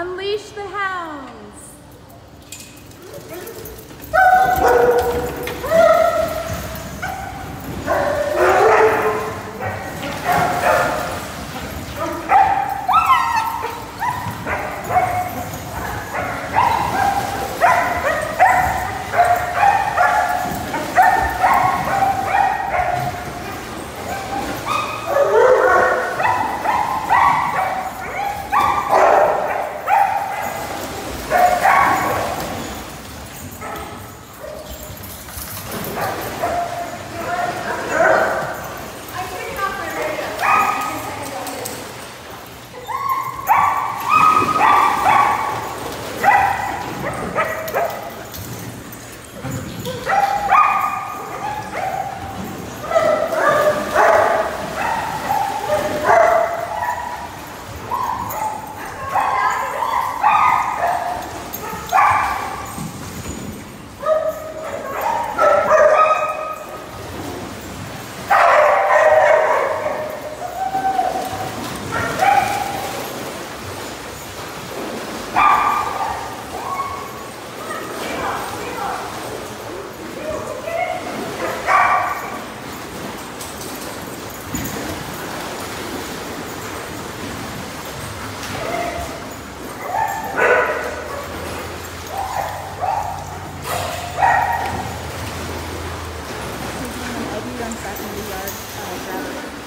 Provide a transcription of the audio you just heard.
Unleash the hounds. back in the yard uh,